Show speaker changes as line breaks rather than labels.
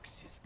works his